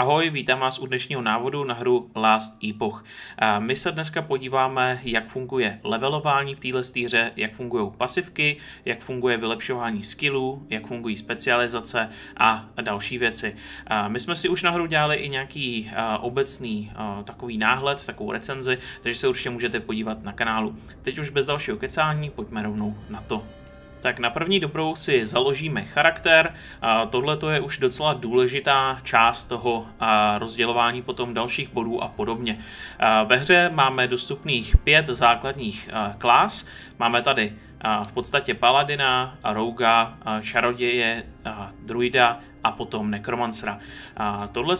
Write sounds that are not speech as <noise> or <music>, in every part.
Ahoj, vítám vás u dnešního návodu na hru Last Epoch. My se dneska podíváme, jak funguje levelování v této hře, jak fungují pasivky, jak funguje vylepšování skillů, jak fungují specializace a další věci. My jsme si už na hru dělali i nějaký obecný takový náhled, takovou recenzi, takže se určitě můžete podívat na kanálu. Teď už bez dalšího kecání, pojďme rovnou na to. Tak na první dobrou si založíme charakter. Tohle je už docela důležitá část toho rozdělování potom dalších bodů a podobně. Ve hře máme dostupných pět základních klas. Máme tady v podstatě paladina, rouga, čaroděje, druida a potom Necromancera. A tohle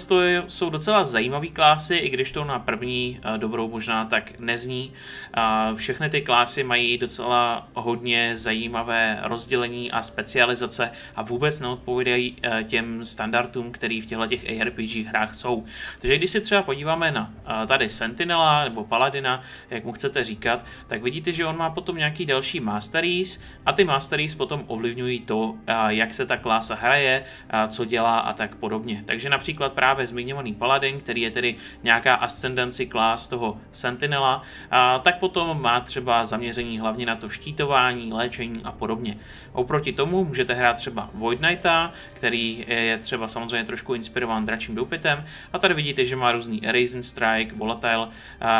jsou docela zajímavé klásy, i když to na první dobrou možná tak nezní. A všechny ty klásy mají docela hodně zajímavé rozdělení a specializace a vůbec neodpovídají e, těm standardům, který v těchto těch ARPG hrách jsou. Takže když si třeba podíváme na tady Sentinela nebo Paladina, jak mu chcete říkat, tak vidíte, že on má potom nějaký další masteries a ty masteries potom ovlivňují to, jak se ta klása hraje, co dělá a tak podobně. Takže například právě zmiňovaný Paladin, který je tedy nějaká ascendancy class toho Sentinela, a tak potom má třeba zaměření hlavně na to štítování, léčení a podobně. Oproti tomu můžete hrát třeba Void Knighta, který je třeba samozřejmě trošku inspirován dračím doupitem a tady vidíte, že má různý Erasing Strike, Volatile,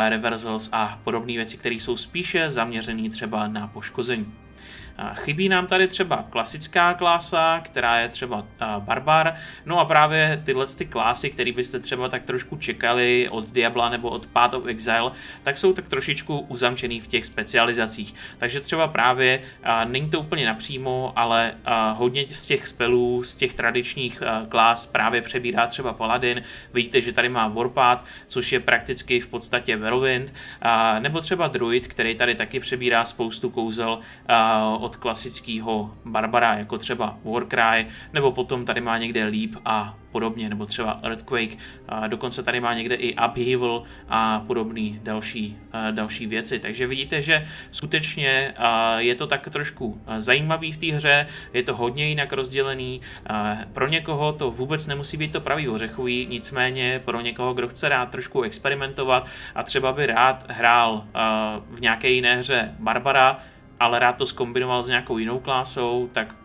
Reversals a podobné věci, které jsou spíše zaměřené třeba na poškození. Chybí nám tady třeba klasická klasa, která je třeba barbar, no a právě tyhle ty klásy, které byste třeba tak trošku čekali od Diabla nebo od Path of Exile, tak jsou tak trošičku uzamčený v těch specializacích. Takže třeba právě není to úplně napřímo, ale hodně z těch spelů, z těch tradičních klás právě přebírá třeba Paladin. Vidíte, že tady má Warpath, což je prakticky v podstatě Whirlwind, nebo třeba Druid, který tady taky přebírá spoustu kouzel od klasického Barbara, jako třeba Warcry, nebo potom tady má někde Leap a podobně, nebo třeba Earthquake, a dokonce tady má někde i Upheaval a podobné další, další věci. Takže vidíte, že skutečně je to tak trošku zajímavý v té hře, je to hodně jinak rozdělený. Pro někoho to vůbec nemusí být to pravý ořechový, nicméně pro někoho, kdo chce rád trošku experimentovat a třeba by rád hrál v nějaké jiné hře Barbara, ale rád to skombinoval s nějakou jinou klásou, tak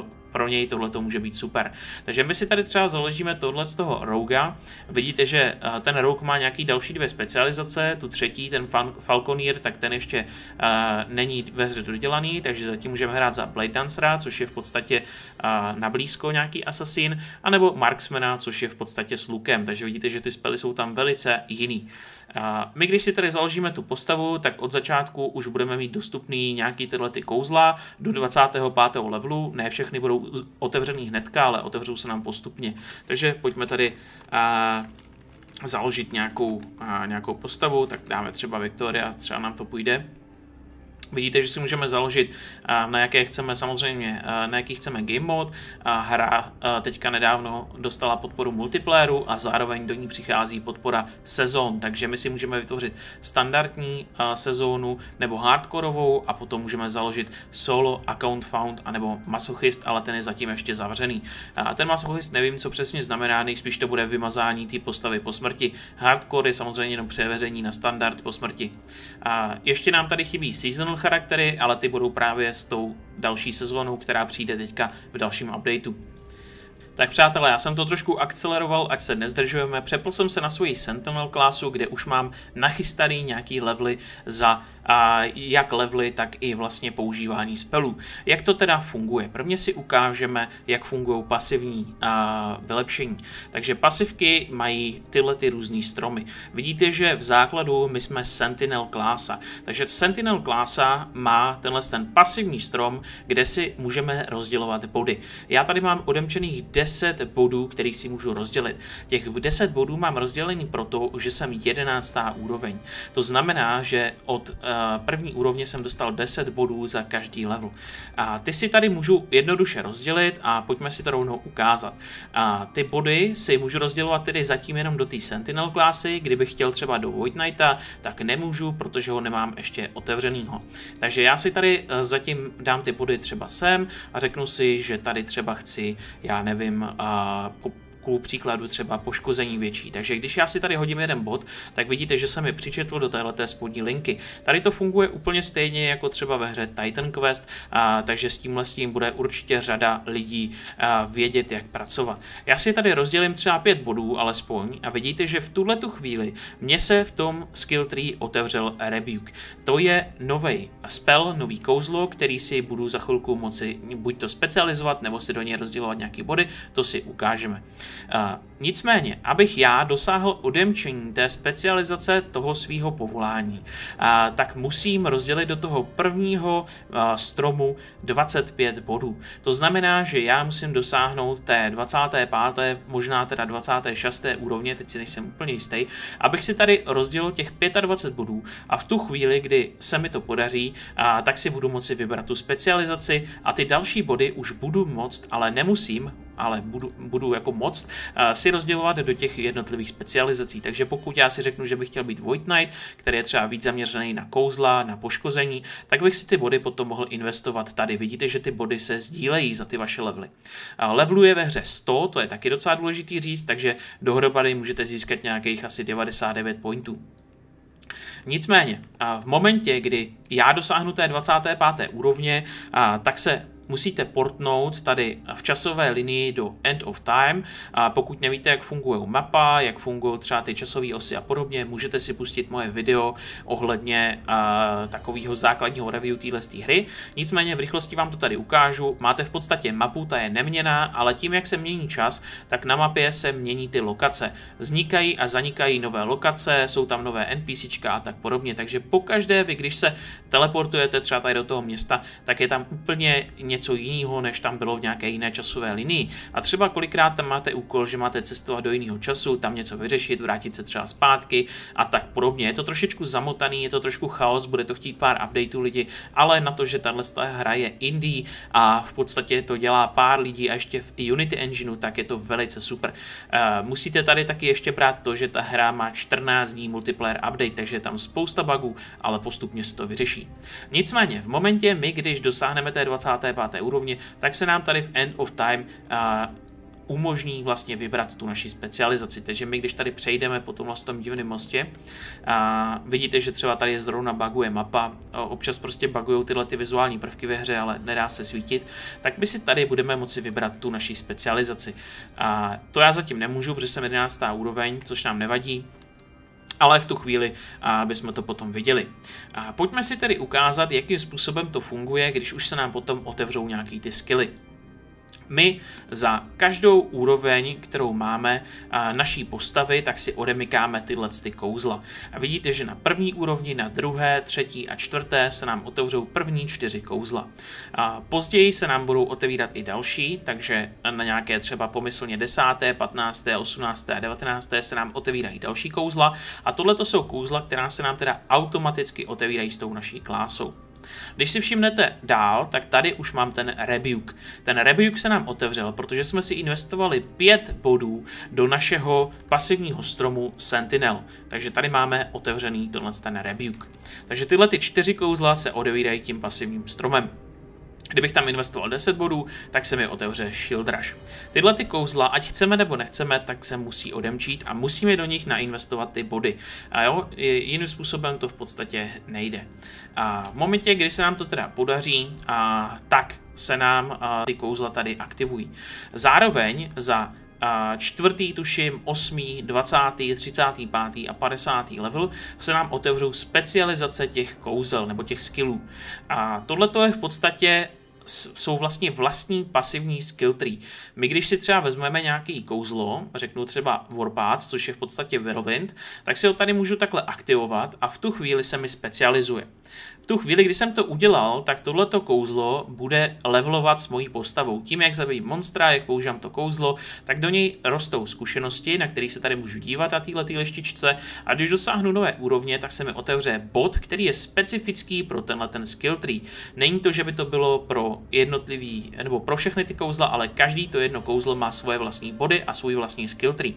uh, pro něj tohle to může být super. Takže my si tady třeba založíme tohle z toho Rouga. Vidíte, že uh, ten Rogue má nějaký další dvě specializace, tu třetí, ten Falconeer, tak ten ještě uh, není ve hře dodělaný, takže zatím můžeme hrát za Blade Dancera, což je v podstatě uh, na blízko nějaký assassin, anebo Marksmana, což je v podstatě s lukem, takže vidíte, že ty spely jsou tam velice jiný. My když si tady založíme tu postavu, tak od začátku už budeme mít dostupný nějaký tyhle ty kouzla do 25. levelu, ne všechny budou otevřený hnedka, ale otevřou se nám postupně. Takže pojďme tady založit nějakou, nějakou postavu, tak dáme třeba Victoria, třeba nám to půjde. Vidíte, že si můžeme založit, na jaké chceme samozřejmě, na jaký chceme game mode. Hra teďka nedávno dostala podporu multiplayeru a zároveň do ní přichází podpora sezon, takže my si můžeme vytvořit standardní sezónu nebo hardkorovou a potom můžeme založit solo account found anebo masochist, ale ten je zatím ještě zavřený. Ten masochist nevím, co přesně znamená, nejspíš to bude vymazání té postavy po smrti. Hardcore je samozřejmě jenom převeření na standard po smrti. Ještě nám tady chybí seasonal charaktery, ale ty budou právě s tou další sezónou, která přijde teďka v dalším updateu. Tak přátelé, já jsem to trošku akceleroval, ať se nezdržujeme. Přepl jsem se na svoji Sentinel klásu, kde už mám nachystaný nějaký levely za a jak levely, tak i vlastně používání spelů. Jak to teda funguje? Prvně si ukážeme, jak fungují pasivní a, vylepšení. Takže pasivky mají tyhle ty různé stromy. Vidíte, že v základu my jsme Sentinel klása. Takže Sentinel klása má tenhle ten pasivní strom, kde si můžeme rozdělovat body. Já tady mám odemčených 10 bodů, který si můžu rozdělit. Těch 10 bodů mám rozdělený proto, že jsem 11. úroveň. To znamená, že od uh, první úrovně jsem dostal 10 bodů za každý level. A ty si tady můžu jednoduše rozdělit a pojďme si to rovnou ukázat. A ty body si můžu rozdělovat tedy zatím jenom do té Sentinel klasy, kdybych chtěl třeba do Void Knighta, tak nemůžu, protože ho nemám ještě otevřenýho. Takže já si tady eh, zatím dám ty body třeba sem a řeknu si, že tady třeba chci, já nevím, ku příkladu třeba poškození větší. Takže když já si tady hodím jeden bod, tak vidíte, že se mi přičetl do této spodní linky. Tady to funguje úplně stejně jako třeba ve hře Titan Quest, a, takže s tímhle s tím bude určitě řada lidí a, vědět, jak pracovat. Já si tady rozdělím třeba pět bodů alespoň a vidíte, že v tuhle tu chvíli mě se v tom skill tree otevřel Rebuke. To je nový spell, nový kouzlo, který si budu za chvilku moci buď to specializovat, nebo si do něj rozdělovat nějaký body, to si ukážeme. Nicméně, abych já dosáhl odemčení té specializace toho svého povolání, tak musím rozdělit do toho prvního stromu 25 bodů. To znamená, že já musím dosáhnout té 25. možná teda 26. úrovně, teď si nejsem úplně jistý, abych si tady rozdělil těch 25 bodů a v tu chvíli, kdy se mi to podaří, tak si budu moci vybrat tu specializaci a ty další body už budu moct, ale nemusím, ale budu, budu jako moct uh, si rozdělovat do těch jednotlivých specializací. Takže pokud já si řeknu, že bych chtěl být Void Knight, který je třeba víc zaměřený na kouzla, na poškození, tak bych si ty body potom mohl investovat tady. Vidíte, že ty body se sdílejí za ty vaše levely. Levelu je ve hře 100, to je taky docela důležitý říct, takže dohromady můžete získat nějakých asi 99 pointů. Nicméně, v momentě, kdy já dosáhnu té 25. úrovně, tak se musíte portnout tady v časové linii do end of time. A pokud nevíte, jak funguje mapa, jak fungují třeba ty časové osy a podobně, můžete si pustit moje video ohledně takového základního review téhle hry. Nicméně v rychlosti vám to tady ukážu. Máte v podstatě mapu, ta je neměná, ale tím, jak se mění čas, tak na mapě se mění ty lokace. Vznikají a zanikají nové lokace, jsou tam nové NPCčka a tak podobně. Takže pokaždé vy, když se teleportujete třeba tady do toho města, tak je tam úplně něco jiného, než tam bylo v nějaké jiné časové linii. A třeba kolikrát tam máte úkol, že máte cestovat do jiného času, tam něco vyřešit, vrátit se třeba zpátky a tak podobně. Je to trošičku zamotaný, je to trošku chaos, bude to chtít pár updateů lidi, ale na to, že tahle hra je indie a v podstatě to dělá pár lidí a ještě v Unity Engineu, tak je to velice super. Uh, musíte tady taky ještě brát to, že ta hra má 14 dní multiplayer update, takže je tam spousta bugů, ale postupně se to vyřeší. Nicméně, v momentě my, když dosáhneme té 25 páté úrovni, tak se nám tady v End of Time uh, umožní vlastně vybrat tu naši specializaci. Takže my, když tady přejdeme po tomhle tom divném mostě, a vidíte, že třeba tady zrovna buguje mapa, občas prostě bugují tyhle ty vizuální prvky ve hře, ale nedá se svítit, tak my si tady budeme moci vybrat tu naši specializaci. A to já zatím nemůžu, protože jsem 11. úroveň, což nám nevadí, ale v tu chvíli, aby jsme to potom viděli. A pojďme si tedy ukázat, jakým způsobem to funguje, když už se nám potom otevřou nějaký ty skilly. My za každou úroveň, kterou máme naší postavy, tak si odemykáme tyhle ty kouzla. A vidíte, že na první úrovni, na druhé, třetí a čtvrté se nám otevřou první čtyři kouzla. A později se nám budou otevírat i další, takže na nějaké třeba pomyslně desáté, patnácté, osmnácté a devatenácté se nám otevírají další kouzla. A tohle to jsou kouzla, která se nám teda automaticky otevírají s tou naší klásou. Když si všimnete dál, tak tady už mám ten rebuke. Ten rebuke se nám otevřel, protože jsme si investovali 5 bodů do našeho pasivního stromu Sentinel. Takže tady máme otevřený tenhle ten rebuke. Takže tyhle ty čtyři kouzla se odevírají tím pasivním stromem. Kdybych tam investoval 10 bodů, tak se mi otevře Shield Rush. Tyhle ty kouzla, ať chceme nebo nechceme, tak se musí odemčít a musíme do nich nainvestovat ty body. A jo, jiným způsobem to v podstatě nejde. A v momentě, kdy se nám to teda podaří, a tak se nám a, ty kouzla tady aktivují. Zároveň za čtvrtý, tuším, osmý, dvacátý, třicátý, pátý a padesátý level se nám otevřou specializace těch kouzel nebo těch skillů. A tohle je v podstatě jsou vlastně vlastní pasivní skill tree. My když si třeba vezmeme nějaký kouzlo, řeknu třeba Warpath, což je v podstatě Whirlwind, tak si ho tady můžu takhle aktivovat a v tu chvíli se mi specializuje. V tu chvíli, kdy jsem to udělal, tak tohleto kouzlo bude levelovat s mojí postavou. Tím, jak zabijím monstra, jak používám to kouzlo, tak do něj rostou zkušenosti, na který se tady můžu dívat na téhle leštičce. A když dosáhnu nové úrovně, tak se mi otevře bod, který je specifický pro tenhle ten skill tree. Není to, že by to bylo pro jednotlivý, nebo pro všechny ty kouzla, ale každý to jedno kouzlo má svoje vlastní body a svůj vlastní skill tree.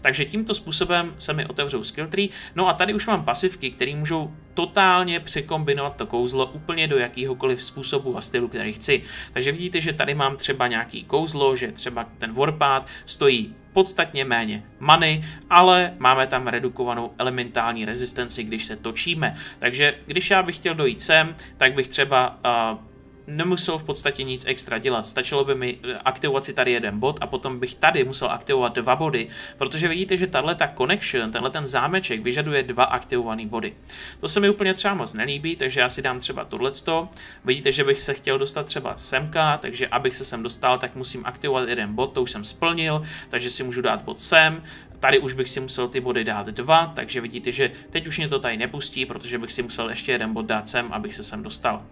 Takže tímto způsobem se mi otevřou skill tree. No a tady už mám pasivky, které můžou totálně překombinovat to kouzlo úplně do jakýhokoliv způsobu a stylu, který chci. Takže vidíte, že tady mám třeba nějaký kouzlo, že třeba ten Warpath stojí podstatně méně many, ale máme tam redukovanou elementální rezistenci, když se točíme. Takže když já bych chtěl dojít sem, tak bych třeba uh, nemusel v podstatě nic extra dělat. Stačilo by mi eh, aktivovat si tady jeden bod a potom bych tady musel aktivovat dva body, protože vidíte, že tahle ta connection, tenhle ten zámeček vyžaduje dva aktivované body. To se mi úplně třeba moc nelíbí, takže já si dám třeba tohleto. Vidíte, že bych se chtěl dostat třeba semka, takže abych se sem dostal, tak musím aktivovat jeden bod, to už jsem splnil, takže si můžu dát bod sem, Tady už bych si musel ty body dát dva, takže vidíte, že teď už mě to tady nepustí, protože bych si musel ještě jeden bod dát sem, abych se sem dostal.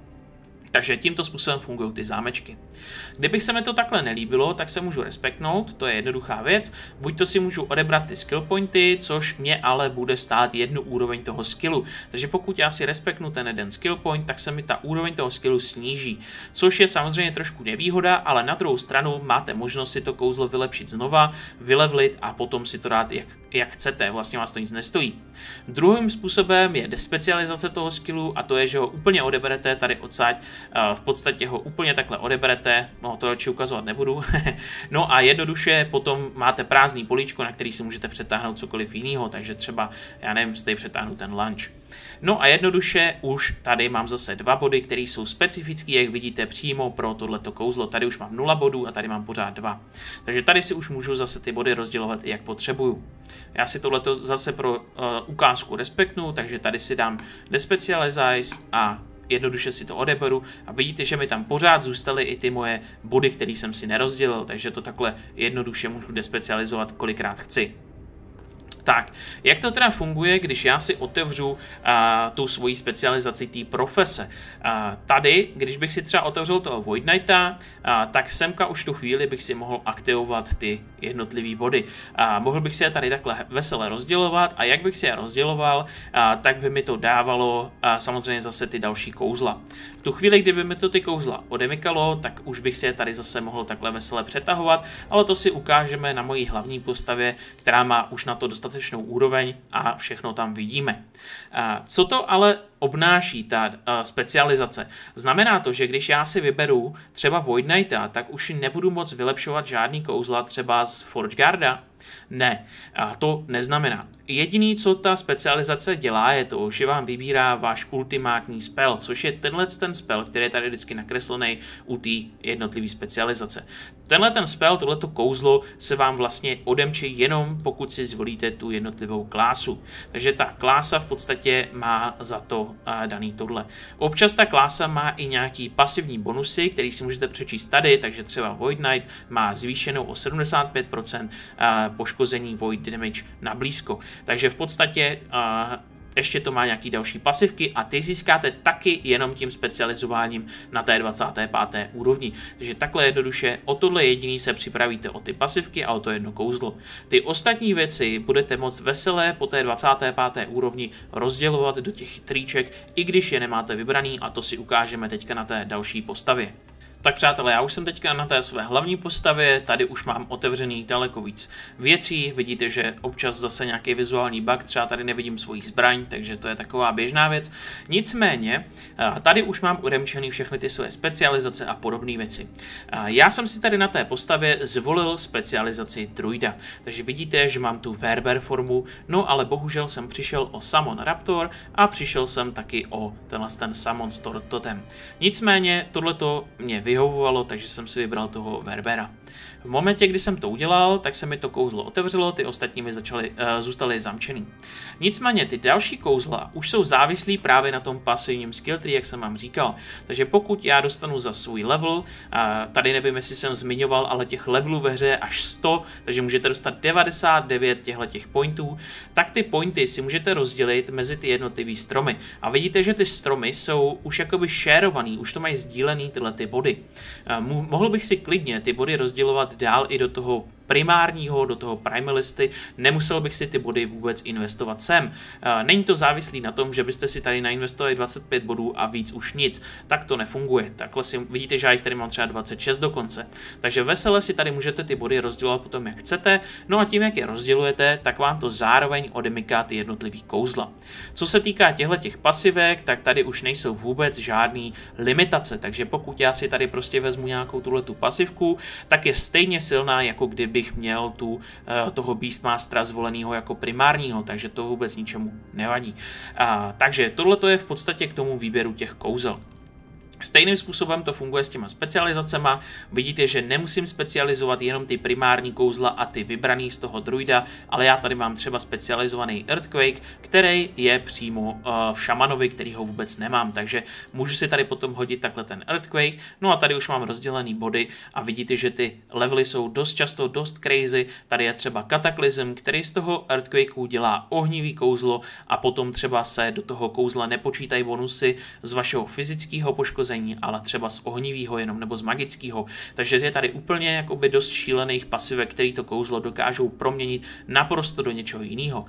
Takže tímto způsobem fungují ty zámečky. Kdybych se mi to takhle nelíbilo, tak se můžu respektnout, to je jednoduchá věc. Buď to si můžu odebrat ty skill pointy, což mě ale bude stát jednu úroveň toho skillu. Takže pokud já si respektnu ten jeden skill point, tak se mi ta úroveň toho skillu sníží. Což je samozřejmě trošku nevýhoda, ale na druhou stranu máte možnost si to kouzlo vylepšit znova, vylevlit a potom si to dát jak, jak chcete, vlastně vás to nic nestojí. Druhým způsobem je despecializace toho skillu a to je, že ho úplně odeberete tady odsaď v podstatě ho úplně takhle odeberete, no to radši ukazovat nebudu, <laughs> no a jednoduše potom máte prázdný políčko, na který si můžete přetáhnout cokoliv jiného, takže třeba, já nevím, jste přetáhnu ten lunch. No a jednoduše už tady mám zase dva body, které jsou specifické, jak vidíte, přímo pro tohleto kouzlo. Tady už mám 0 bodů a tady mám pořád dva. Takže tady si už můžu zase ty body rozdělovat, jak potřebuju. Já si tohleto zase pro uh, ukázku respektnu, takže tady si dám Despecialize a jednoduše si to odeberu a vidíte, že mi tam pořád zůstaly i ty moje body, které jsem si nerozdělil, takže to takhle jednoduše můžu despecializovat kolikrát chci. Tak, jak to teda funguje, když já si otevřu uh, tu svoji specializaci té profese? Uh, tady, když bych si třeba otevřel toho Void Knighta, uh, tak semka už tu chvíli bych si mohl aktivovat ty jednotlivé body. Uh, mohl bych si je tady takhle vesele rozdělovat a jak bych si je rozděloval, uh, tak by mi to dávalo uh, samozřejmě zase ty další kouzla. V tu chvíli, kdyby mi to ty kouzla odemykalo, tak už bych si je tady zase mohl takhle vesele přetahovat, ale to si ukážeme na mojí hlavní postavě, která má už na to dostatečně dostatečnou úroveň a všechno tam vidíme. Co to ale obnáší ta specializace? Znamená to, že když já si vyberu třeba Void Knighta, tak už nebudu moc vylepšovat žádný kouzla třeba z Forge Guarda, ne, a to neznamená. Jediný, co ta specializace dělá, je to, že vám vybírá váš ultimátní spell, což je tenhle ten spell, který je tady vždycky nakreslený u té jednotlivé specializace. Tenhle ten spell, tohleto kouzlo se vám vlastně odemče jenom pokud si zvolíte tu jednotlivou klásu. Takže ta klása v podstatě má za to daný tohle. Občas ta klása má i nějaký pasivní bonusy, který si můžete přečíst tady, takže třeba Void Knight má zvýšenou o 75% poškození Void Damage na blízko. Takže v podstatě ještě to má nějaký další pasivky a ty získáte taky jenom tím specializováním na té 25. úrovni. Takže takhle jednoduše o tohle jediný se připravíte o ty pasivky a o to jedno kouzlo. Ty ostatní věci budete moc veselé po té 25. úrovni rozdělovat do těch triček, i když je nemáte vybraný a to si ukážeme teďka na té další postavě. Tak přátelé, já už jsem teďka na té své hlavní postavě, tady už mám otevřený daleko víc věcí, vidíte, že občas zase nějaký vizuální bug, třeba tady nevidím svoji zbraň, takže to je taková běžná věc. Nicméně, tady už mám udemčený všechny ty své specializace a podobné věci. Já jsem si tady na té postavě zvolil specializaci druida, takže vidíte, že mám tu Verber formu, no ale bohužel jsem přišel o Samon Raptor a přišel jsem taky o tenhle ten Samon Store Totem. Nicméně, tohleto mě vyhovovalo, takže jsem si vybral toho Verbera. V momentě, kdy jsem to udělal, tak se mi to kouzlo otevřelo, ty ostatní mi začaly, uh, zůstaly zamčený. Nicméně ty další kouzla už jsou závislí právě na tom pasivním skill tree, jak jsem vám říkal. Takže pokud já dostanu za svůj level, uh, tady nevím, jestli jsem zmiňoval, ale těch levelů ve hře je až 100, takže můžete dostat 99 těchto těch pointů, tak ty pointy si můžete rozdělit mezi ty jednotlivé stromy. A vidíte, že ty stromy jsou už jakoby shareovaný, už to mají sdílený tyhle ty body. Uh, mohl bych si klidně ty body rozdělovat dál i do toho primárního, do toho primalisty, nemusel bych si ty body vůbec investovat sem. Eh, není to závislý na tom, že byste si tady nainvestovali 25 bodů a víc už nic. Tak to nefunguje. Takhle si vidíte, že já jich tady mám třeba 26 dokonce. Takže vesele si tady můžete ty body rozdělovat potom, jak chcete. No a tím, jak je rozdělujete, tak vám to zároveň odemyká ty jednotlivý kouzla. Co se týká těchto těch pasivek, tak tady už nejsou vůbec žádný limitace. Takže pokud já si tady prostě vezmu nějakou tuhle tu pasivku, tak je stejně silná, jako kdyby bych měl tu, eh, toho Beastmastera zvoleného jako primárního, takže to vůbec ničemu nevadí. Takže tohle je v podstatě k tomu výběru těch kouzel. Stejným způsobem to funguje s těma specializacema. Vidíte, že nemusím specializovat jenom ty primární kouzla a ty vybraný z toho druida, ale já tady mám třeba specializovaný Earthquake, který je přímo uh, v šamanovi, který ho vůbec nemám, takže můžu si tady potom hodit takhle ten Earthquake. No a tady už mám rozdělený body a vidíte, že ty levely jsou dost často dost crazy. Tady je třeba Cataclysm, který z toho Earthquakeu dělá ohnivý kouzlo a potom třeba se do toho kouzla nepočítají bonusy z vašeho fyzického poškození poškození, ale třeba z ohnivého jenom nebo z magického. Takže je tady úplně jakoby dost šílených pasivek, který to kouzlo dokážou proměnit naprosto do něčeho jiného.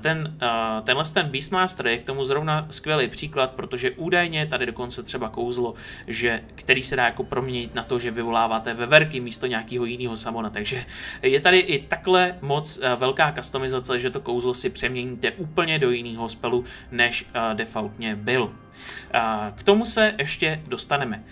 Ten, tenhle ten Beastmaster je k tomu zrovna skvělý příklad, protože údajně tady dokonce třeba kouzlo, že, který se dá jako proměnit na to, že vyvoláváte veverky místo nějakého jiného samona. Takže je tady i takhle moc velká customizace, že to kouzlo si přeměníte úplně do jiného spelu, než defaultně byl. K tomu se ještě dostaneme.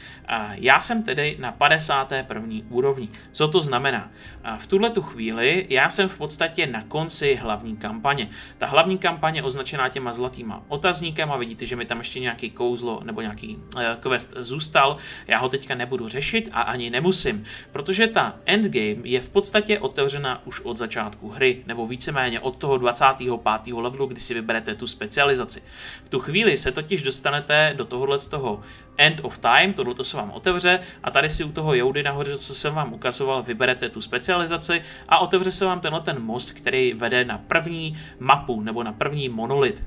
Já jsem tedy na 51. úrovni. Co to znamená? V tuhle tu chvíli já jsem v podstatě na konci hlavní kampaně. Ta hlavní kampaně označená těma zlatýma otazníkem a vidíte, že mi tam ještě nějaký kouzlo nebo nějaký eh, quest zůstal. Já ho teďka nebudu řešit a ani nemusím, protože ta endgame je v podstatě otevřena už od začátku hry, nebo víceméně od toho 25. levelu, kdy si vyberete tu specializaci. V tu chvíli se totiž dostanete do tohohle z toho End of Time, tohle se vám otevře a tady si u toho Joudy nahoře, co jsem vám ukazoval, vyberete tu specializaci a otevře se vám tenhle ten most, který vede na první mapu nebo na první monolit.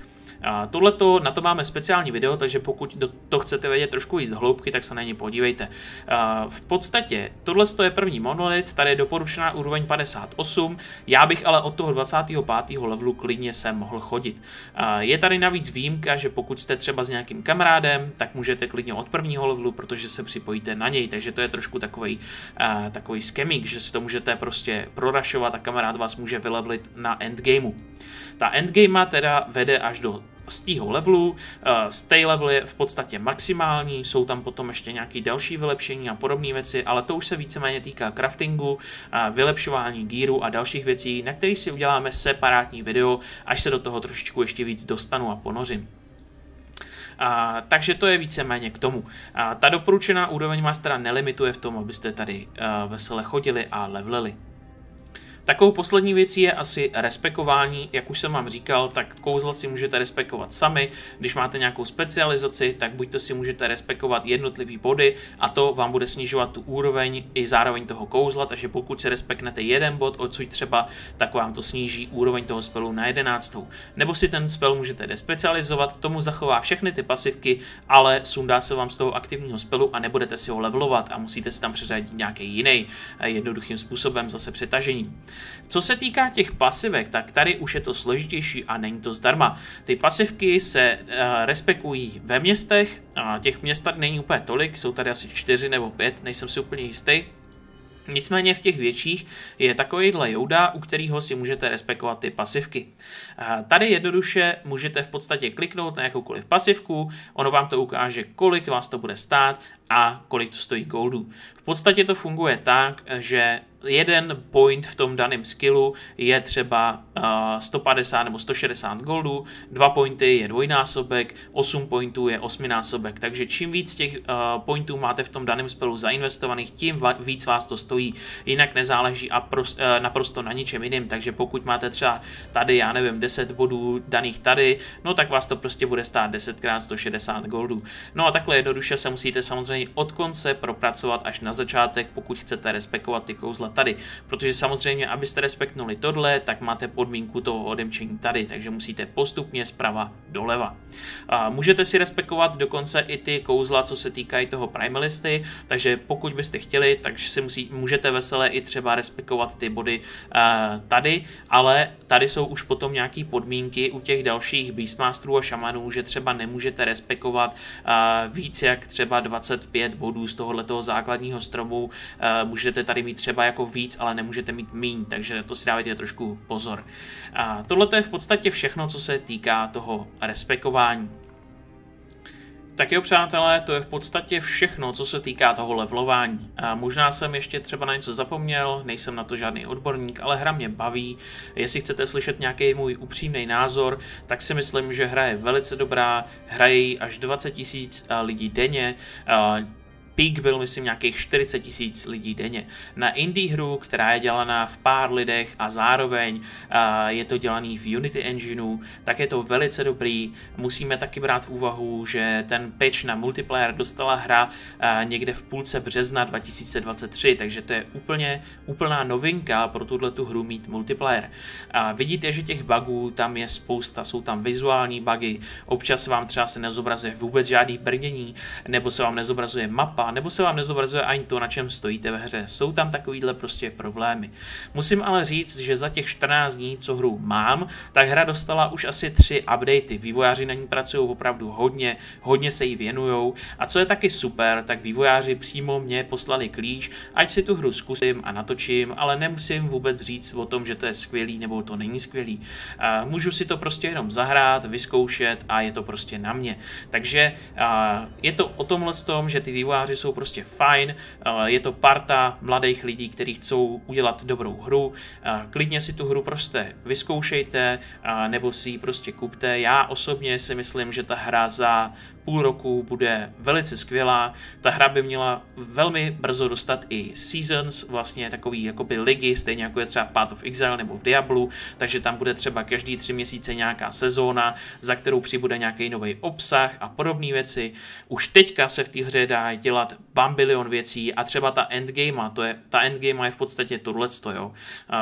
Tohleto, na to máme speciální video, takže pokud to chcete vědět trošku víc hloubky, tak se na ně podívejte. V podstatě tohle je první monolit, tady je doporučená úroveň 58, já bych ale od toho 25. levelu klidně sem mohl chodit. Je tady navíc výjimka, že pokud jste třeba s nějakým kamarádem, tak můžete klidně od prvního levelu, protože se připojíte na něj, takže to je trošku takový, takový skemik, že si to můžete prostě prorašovat a kamarád vás může vylevlit na endgameu. Ta endgame teda vede až do z tého levelu. Eh, level je v podstatě maximální, jsou tam potom ještě nějaké další vylepšení a podobné věci, ale to už se víceméně týká craftingu, vylepšování gíru a dalších věcí, na kterých si uděláme separátní video, až se do toho trošičku ještě víc dostanu a ponořím. A, takže to je víceméně k tomu. A, ta doporučená úroveň vás teda nelimituje v tom, abyste tady a, eh, vesele chodili a levelili. Takovou poslední věcí je asi respekování. Jak už jsem vám říkal, tak kouzla si můžete respekovat sami. Když máte nějakou specializaci, tak buď to si můžete respekovat jednotlivý body a to vám bude snižovat tu úroveň i zároveň toho kouzla, takže pokud si respeknete jeden bod odsud třeba, tak vám to sníží úroveň toho spelu na 11. Nebo si ten spel můžete despecializovat, tomu zachová všechny ty pasivky, ale sundá se vám z toho aktivního spelu a nebudete si ho levelovat a musíte si tam přeřadit nějaký jiný jednoduchým způsobem zase přetažením. Co se týká těch pasivek, tak tady už je to složitější a není to zdarma. Ty pasivky se uh, respekují ve městech, a těch měst tady není úplně tolik, jsou tady asi čtyři nebo pět, nejsem si úplně jistý. Nicméně v těch větších je takovýhle jouda, u kterého si můžete respekovat ty pasivky. Tady jednoduše můžete v podstatě kliknout na jakoukoliv pasivku, ono vám to ukáže, kolik vás to bude stát a kolik to stojí goldů. V podstatě to funguje tak, že jeden point v tom daném skillu je třeba uh, 150 nebo 160 goldů, dva pointy je dvojnásobek, 8 pointů je osminásobek, takže čím víc těch uh, pointů máte v tom daném spelu zainvestovaných, tím víc vás to stojí, jinak nezáleží a prost, uh, naprosto na ničem jiném, takže pokud máte třeba tady, já nevím, 10 bodů daných tady, no tak vás to prostě bude stát 10 x 160 goldů. No a takhle jednoduše se musíte samozřejmě od konce propracovat až na začátek, pokud chcete respektovat ty kouzla tady. Protože samozřejmě, abyste respektnuli tohle, tak máte podmínku toho odemčení tady, takže musíte postupně zprava doleva. A můžete si respektovat dokonce i ty kouzla, co se týkají toho primalisty, takže pokud byste chtěli, takže si musí, můžete veselé i třeba respektovat ty body uh, tady, ale tady jsou už potom nějaké podmínky u těch dalších Beastmasterů a šamanů, že třeba nemůžete respektovat uh, víc jak třeba 25 bodů z tohoto základního stromu, uh, můžete tady mít třeba jako víc, ale nemůžete mít míň, takže to si dávajte trošku pozor. A tohle je v podstatě všechno, co se týká toho respekování. Tak jo, přátelé, to je v podstatě všechno, co se týká toho levelování. A možná jsem ještě třeba na něco zapomněl, nejsem na to žádný odborník, ale hra mě baví. Jestli chcete slyšet nějaký můj upřímný názor, tak si myslím, že hra je velice dobrá, hraje až 20 tisíc lidí denně. Peak byl, myslím, nějakých 40 tisíc lidí denně. Na indie hru, která je dělaná v pár lidech a zároveň je to dělaný v Unity Engineu, tak je to velice dobrý. Musíme taky brát v úvahu, že ten patch na multiplayer dostala hra někde v půlce března 2023, takže to je úplně úplná novinka pro tuhle tu hru mít multiplayer. Uh, vidíte, že těch bugů tam je spousta, jsou tam vizuální bugy, občas vám třeba se nezobrazuje vůbec žádný brnění, nebo se vám nezobrazuje mapa, mapa, nebo se vám nezobrazuje ani to, na čem stojíte ve hře. Jsou tam takovýhle prostě problémy. Musím ale říct, že za těch 14 dní, co hru mám, tak hra dostala už asi tři updaty. Vývojáři na ní pracují opravdu hodně, hodně se jí věnují. A co je taky super, tak vývojáři přímo mě poslali klíč, ať si tu hru zkusím a natočím, ale nemusím vůbec říct o tom, že to je skvělý nebo to není skvělý. Můžu si to prostě jenom zahrát, vyzkoušet a je to prostě na mě. Takže je to o tomhle tom, že ty vývojáři hráči jsou prostě fajn, je to parta mladých lidí, kteří chcou udělat dobrou hru, klidně si tu hru prostě vyzkoušejte, nebo si ji prostě kupte. Já osobně si myslím, že ta hra za půl roku bude velice skvělá. Ta hra by měla velmi brzo dostat i seasons, vlastně takový jakoby ligy, stejně jako je třeba v Path of Exile nebo v Diablu, takže tam bude třeba každý tři měsíce nějaká sezóna, za kterou přibude nějaký nový obsah a podobné věci. Už teďka se v té hře dá dělat bambilion věcí a třeba ta endgame, to je, ta endgame je v podstatě tohleto, jo.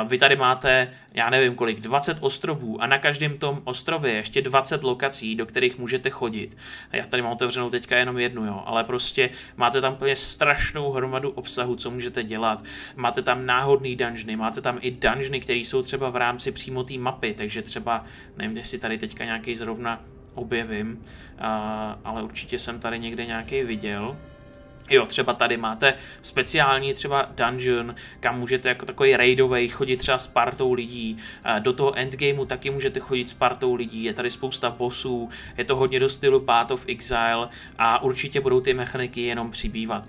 Vy tady máte, já nevím kolik, 20 ostrovů a na každém tom ostrově ještě 20 lokací, do kterých můžete chodit. Já tady mám otevřenou teďka jenom jednu, jo, ale prostě máte tam úplně strašnou hromadu obsahu, co můžete dělat. Máte tam náhodný dungeony, máte tam i dungeony, které jsou třeba v rámci přímo té mapy, takže třeba, nevím, jestli tady teďka nějaký zrovna objevím, ale určitě jsem tady někde nějaký viděl. Jo, třeba tady máte speciální třeba dungeon, kam můžete jako takový raidový chodit třeba s partou lidí. Do toho endgameu taky můžete chodit s partou lidí, je tady spousta bossů, je to hodně do stylu Path of Exile a určitě budou ty mechaniky jenom přibývat.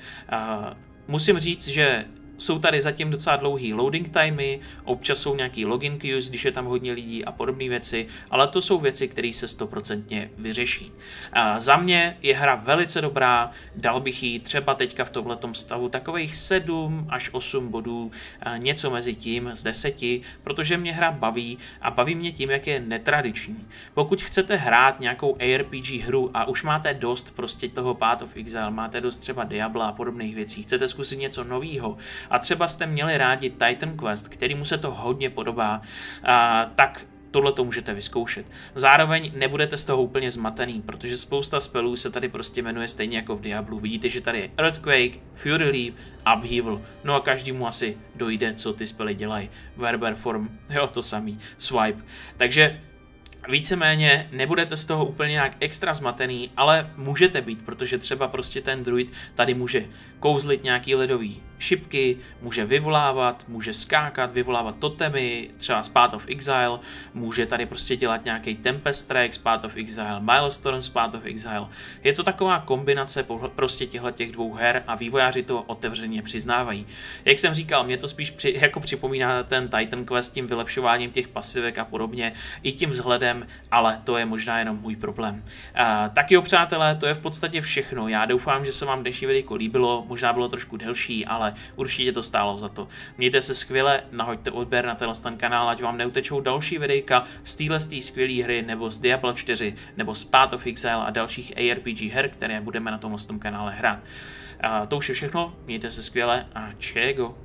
Musím říct, že jsou tady zatím docela dlouhý loading timey, občas jsou nějaký login queues, když je tam hodně lidí a podobné věci, ale to jsou věci, které se stoprocentně vyřeší. A za mě je hra velice dobrá, dal bych jí třeba teďka v tomto stavu takových 7 až 8 bodů, něco mezi tím z 10, protože mě hra baví a baví mě tím, jak je netradiční. Pokud chcete hrát nějakou ARPG hru a už máte dost prostě toho Path of Exile, máte dost třeba Diabla a podobných věcí, chcete zkusit něco nového a třeba jste měli rádi Titan Quest, který mu se to hodně podobá, a, tak tohle to můžete vyzkoušet. Zároveň nebudete z toho úplně zmatený, protože spousta spelů se tady prostě jmenuje stejně jako v Diablu. Vidíte, že tady je Earthquake, Fury Leaf, Upheaval. No a každému asi dojde, co ty spely dělají. Werber Form, jo, to samý, Swipe. Takže Víceméně nebudete z toho úplně nějak extra zmatený, ale můžete být, protože třeba prostě ten druid tady může kouzlit nějaký ledový šipky, může vyvolávat, může skákat, vyvolávat totemy, třeba z Path of Exile, může tady prostě dělat nějaký Tempest Strike z Path of Exile, Milestone z Path of Exile. Je to taková kombinace prostě těchto těch dvou her a vývojáři to otevřeně přiznávají. Jak jsem říkal, mě to spíš při, jako připomíná ten Titan Quest tím vylepšováním těch pasivek a podobně, i tím vzhledem, ale to je možná jenom můj problém. Uh, tak jo, přátelé, to je v podstatě všechno. Já doufám, že se vám dnešní video líbilo, možná bylo trošku delší, ale určitě to stálo za to. Mějte se skvěle, nahoďte odběr na tenhle ten kanál, ať vám neutečou další videjka z téhle skvělé hry, nebo z Diablo 4, nebo z Path of Exile a dalších ARPG her, které budeme na tomhle kanále hrát. A to už je všechno, mějte se skvěle a čego.